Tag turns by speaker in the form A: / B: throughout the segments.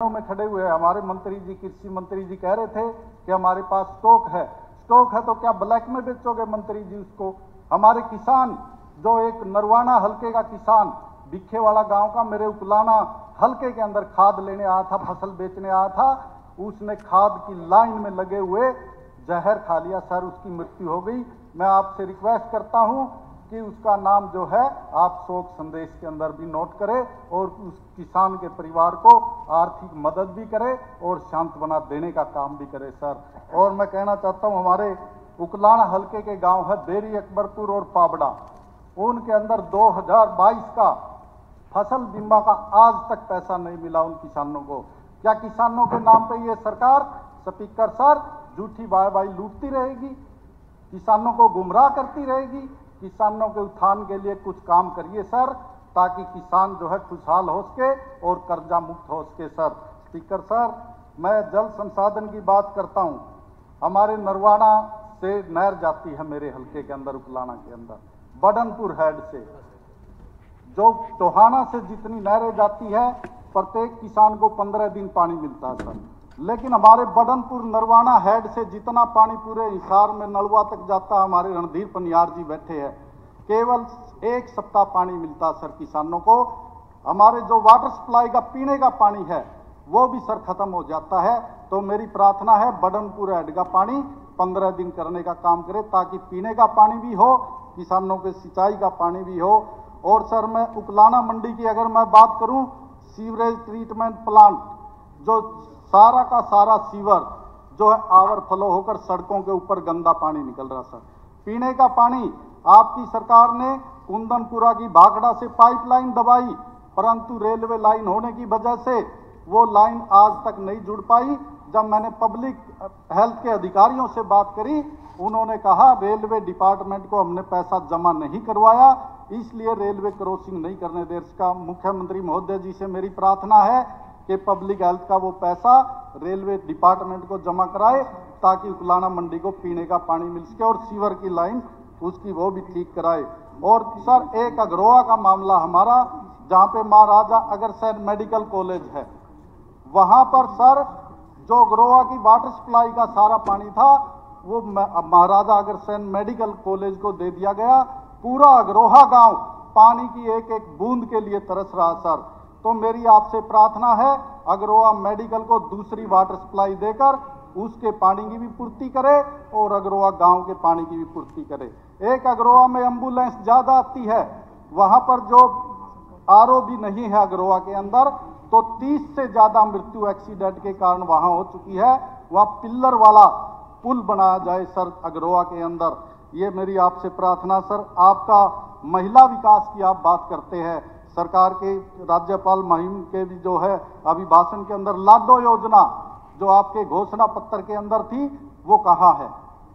A: में खड़े हुए हमारे मंत्री जी, कृषि मंत्री जी कह रहे थे कि हमारे पास स्टॉक है। स्टॉक है तो क्या ब्लैक में बेचोगे मंत्री जी उसको? हमारे किसान, जो एक नरवाना हल्के का किसान बिखे वाला गाँव का मेरे उपलाना हल्के के अंदर खाद लेने आया था, फ़सल बेचने आया था, उसने खाद की लाइन में लगे हुए जहर खा लिया, सर उसकी मृत्यु हो गई। मैं आपसे रिक्वेस्ट करता हूँ कि उसका नाम जो है, आप शोक संदेश के अंदर भी नोट करें और उस किसान के परिवार को आर्थिक मदद भी करे और शांत बना देने का काम भी करे, सर। और मैं कहना चाहता हूँ, हमारे उकलाना हल्के के गाँव है बेरी अकबरपुर और पाबड़ा उनके अंदर 2022 का फ़सल बीमा का आज तक पैसा नहीं मिला उन किसानों को। क्या किसानों के नाम पे ये सरकार, स्पीकर सर, झूठी बाय बाई लूटती रहेगी? किसानों को गुमराह करती रहेगी? किसानों के उत्थान के लिए कुछ काम करिए, सर, ताकि किसान जो है खुशहाल हो सके और कर्जा मुक्त हो सके, सर। स्पीकर, सर, मैं जल संसाधन की बात करता हूँ। हमारे नरवाना से नहर जाती है मेरे हल्के के अंदर, उपलाना के अंदर, बडनपुर हेड से। जो टोहाना से जितनी नहरें जाती है, प्रत्येक किसान को पंद्रह दिन पानी मिलता है, सर। लेकिन हमारे बडनपुर नरवाना हेड से जितना पानी पूरे हिसार में नलवा तक जाता हमारे रणधीर पनियार जी बैठे हैं। केवल एक सप्ताह पानी मिलता सर किसानों को। हमारे जो वाटर सप्लाई का, पीने का पानी है, वो भी सर खत्म हो जाता है। तो मेरी प्रार्थना है बडनपुर हेड का पानी पंद्रह दिन करने का काम करे, ताकि पीने का पानी भी हो, किसानों के सिंचाई का पानी भी हो। और सर, मैं उकलाना मंडी की अगर मैं बात करूँ, सीवरेज ट्रीटमेंट प्लांट जो सारा का सारा सीवर जो है आवर फ्लो होकर सड़कों के ऊपर गंदा पानी निकल रहा सर। पीने का पानी आपकी सरकार ने कुंदनपुरा की भाखड़ा से पाइपलाइन दबाई, परंतु रेलवे लाइन होने की वजह से वो लाइन आज तक नहीं जुड़ पाई। जब मैंने पब्लिक, हेल्थ के अधिकारियों से बात करी, उन्होंने कहा, रेलवे डिपार्टमेंट को हमने पैसा जमा नहीं करवाया, इसलिए रेलवे क्रॉसिंग नहीं करने दे इसका मुख्यमंत्री महोदय जी से मेरी प्रार्थना है कि पब्लिक हेल्थ का वो पैसा रेलवे डिपार्टमेंट को जमा कराए, ताकि उकलाना मंडी को पीने का पानी मिल सके और सीवर की लाइन उसकी वो भी ठीक कराए। और सर, एक अग्रोहा का मामला हमारा, जहाँ पे महाराजा अग्रसेन मेडिकल कॉलेज है। वहाँ पर सर, जो अग्रोहा की वाटर सप्लाई का सारा पानी था, वो महाराजा अग्रसेन मेडिकल कॉलेज को दे दिया गया। पूरा अग्रोहा गाँव पानी की एक एक बूंद के लिए तरस रहा, सर। तो मेरी आपसे प्रार्थना है अग्रोहा मेडिकल को दूसरी वाटर सप्लाई देकर, उसके पानी की भी पूर्ति करे, और अग्रोहा गाँव के पानी की भी पूर्ति करे। एक अग्रोहा में एंबुलेंस ज़्यादा आती है, वहाँ पर जो आरओ भी नहीं है अग्रोहा के अंदर तो 30 से ज़्यादा मृत्यु एक्सीडेंट के कारण वहाँ हो चुकी है। वहाँ पिल्लर वाला पुल बनाया जाए सर अग्रोहा के अंदर। ये मेरी आपसे प्रार्थना, सर। आपका महिला विकास की आप बात करते हैं। सरकार के, राज्यपाल महिम के भी जो है अभिभाषण के अंदर लाडो योजना जो आपके घोषणा पत्र के अंदर थी, वो कहा है?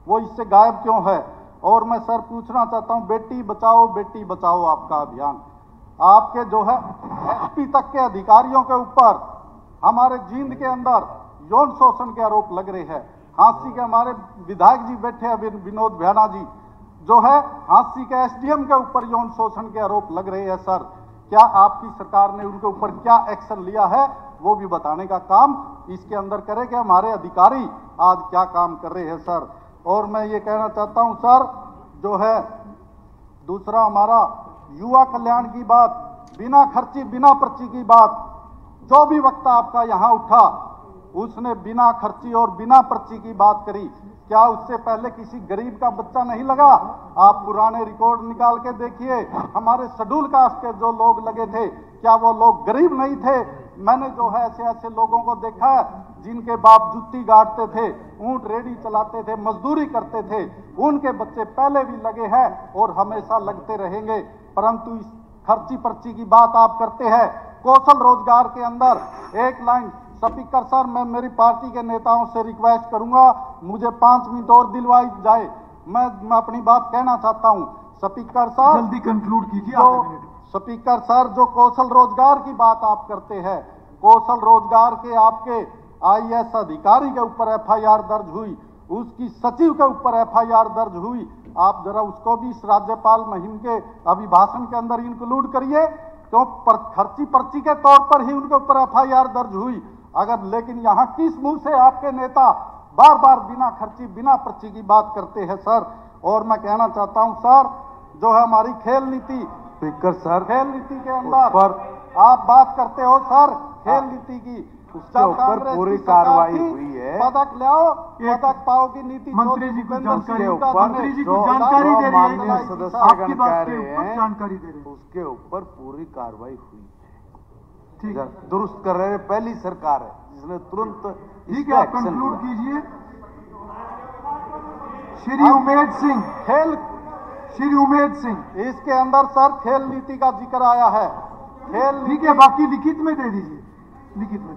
A: वो इससे गायब क्यों है? और मैं सर पूछना चाहता हूँ, बेटी बचाओ बेटी बचाओ आपका अभियान। आपके जो है, एसपी तक के अधिकारियों के ऊपर हमारे जींद के अंदर यौन शोषण के आरोप लग रहे हैं। हांसी के हमारे विधायक जी बैठे हैं विनोद भैना जी। जो है, हांसी के एसडीएम के ऊपर यौन शोषण के आरोप लग रहे हैं, सर। क्या आपकी सरकार ने उनके ऊपर क्या एक्शन लिया है, वो भी बताने का काम इसके अंदर करे कि हमारे अधिकारी आज क्या काम कर रहे हैं, सर। और मैं ये कहना चाहता हूँ, सर, जो है, दूसरा हमारा युवा कल्याण की बात, बिना खर्ची, बिना पर्ची की बात, जो भी वक्त आपका यहाँ उठा उसने बिना खर्ची और बिना पर्ची की बात करी। क्या उससे पहले किसी गरीब का बच्चा नहीं लगा? आप पुराने रिकॉर्ड निकाल के देखिए, हमारे शेड्यूल कास्ट के जो लोग लगे थे, क्या वो लोग गरीब नहीं थे? मैंने जो है ऐसे ऐसे लोगों को देखा, जिनके बाप जुत्ती गाड़ते थे, ऊँट रेडी चलाते थे, मजदूरी करते थे। उनके बच्चे पहले भी लगे हैं और हमेशा लगते रहेंगे। परंतु इस खर्ची पर्ची की बात आप करते हैं, कौशल रोज़गार के अंदर एक लाइन स्पीकर सर मैं मेरी पार्टी के नेताओं से रिक्वेस्ट करूँगा मुझे पाँच मिनट और दिलवाई जाए। मैं मैं अपनी बात कहना चाहता हूँ। स्पीकर सर
B: जल्दी कंक्लूड कीजिए
A: जो स्पीकर सर जो कौशल रोज़गार की बात आप करते हैं कौशल रोज़गार के आपके आईएएस अधिकारी के ऊपर एफआईआर दर्ज हुई उसकी सचिव के ऊपर एफआईआर दर्ज हुई आप जरा उसको भी इस राज्यपाल महिम के अभिभाषण के अंदर इंक्लूड करिए। क्यों पर, खर्ची पर्ची के तौर पर ही उनके ऊपर एफआईआर दर्ज हुई। अगर लेकिन यहाँ किस मुँह से आपके नेता बार बार बिना खर्ची बिना पर्ची की बात करते हैं सर? और मैं कहना चाहता हूँ सर जो है हमारी खेल नीति
B: स्पीकर सर
A: खेल नीति के अंदर आप बात करते हो सर खेल नीति की।
B: उसके ऊपर पूरी कार्रवाई हुई है।
A: पदक लाओ पदक पाओ की नीति
C: मंत्री
A: जी
C: को जानकारी मंत्री जी को जानकारी दे रही है।
B: सदस्य हैं
C: जानकारी दे रहे हैं।
B: उसके ऊपर पूरी कार्रवाई हुई।
C: है
B: दुरुस्त कर रहे हैं पहली सरकार है जिसने तुरंत
C: ठीक है कंक्लूड कीजिए। श्री उमेद सिंह।
A: खेल
C: श्री उमेद सिंह।
A: इसके अंदर सर खेल नीति का ज़िक्र आया है। खेल
C: ठीक है बाकी लिखित में दे दीजिए। लिखित में